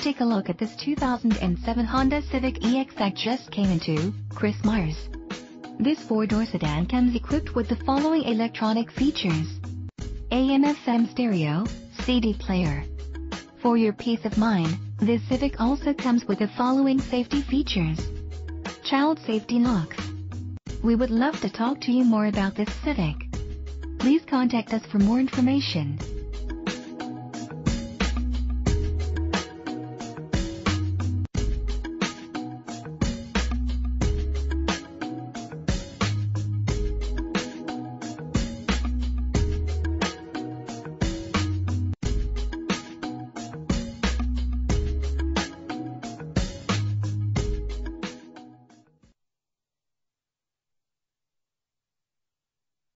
Take a look at this 2007 Honda Civic EX that just came into Chris Myers. This four-door sedan comes equipped with the following electronic features. AM-FM stereo, CD player. For your peace of mind, this Civic also comes with the following safety features. Child safety locks. We would love to talk to you more about this Civic. Please contact us for more information.